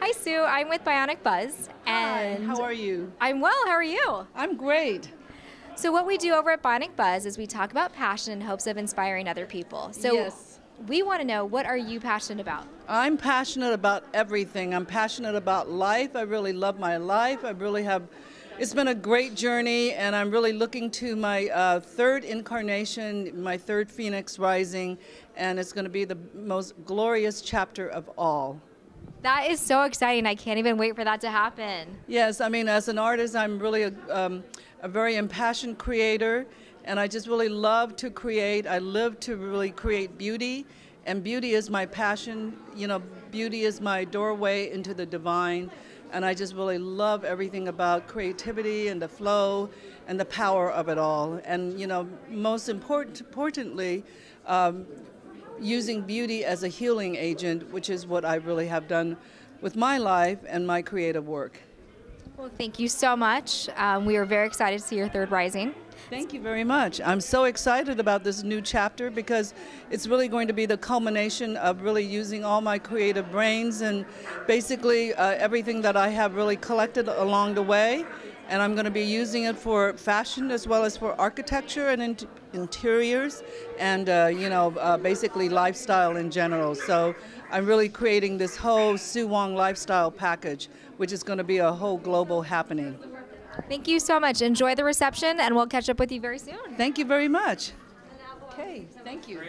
Hi, Sue. I'm with Bionic Buzz. And Hi, how are you? I'm well. How are you? I'm great. So, what we do over at Bionic Buzz is we talk about passion in hopes of inspiring other people. So, Yes. we want to know what are you passionate about? I'm passionate about everything. I'm passionate about life. I really love my life. I really have. It's been a great journey, and I'm really looking to my uh, third incarnation, my third phoenix rising, and it's going to be the most glorious chapter of all. That is so exciting. I can't even wait for that to happen. Yes, I mean, as an artist, I'm really a, um, a very impassioned creator, and I just really love to create. I live to really create beauty, and beauty is my passion. You know, beauty is my doorway into the divine, and I just really love everything about creativity and the flow and the power of it all. And, you know, most important, importantly, um, using beauty as a healing agent, which is what I really have done with my life and my creative work. Well, thank you so much. Um, we are very excited to see your third rising. Thank you very much. I'm so excited about this new chapter because it's really going to be the culmination of really using all my creative brains and basically uh, everything that I have really collected along the way. And I'm going to be using it for fashion as well as for architecture and in- interiors and, uh, you know, uh, basically lifestyle in general. So I'm really creating this whole Sue Wong lifestyle package, which is going to be a whole global happening. Thank you so much. Enjoy the reception, and we'll catch up with you very soon. Thank you very much. Okay, thank you.